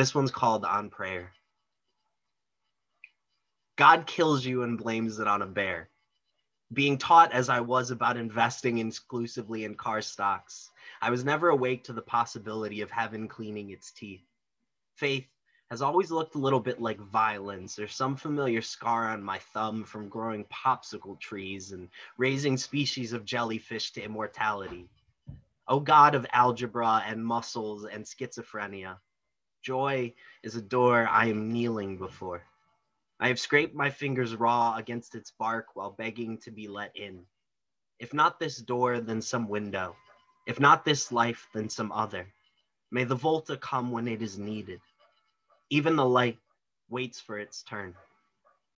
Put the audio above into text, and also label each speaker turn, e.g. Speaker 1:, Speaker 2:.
Speaker 1: This one's called On Prayer. God kills you and blames it on a bear. Being taught as I was about investing exclusively in car stocks, I was never awake to the possibility of heaven cleaning its teeth. Faith has always looked a little bit like violence or some familiar scar on my thumb from growing popsicle trees and raising species of jellyfish to immortality. O God of algebra and muscles and schizophrenia, joy is a door I am kneeling before. I have scraped my fingers raw against its bark while begging to be let in. If not this door, then some window. If not this life, then some other. May the Volta come when it is needed. Even the light waits for its turn.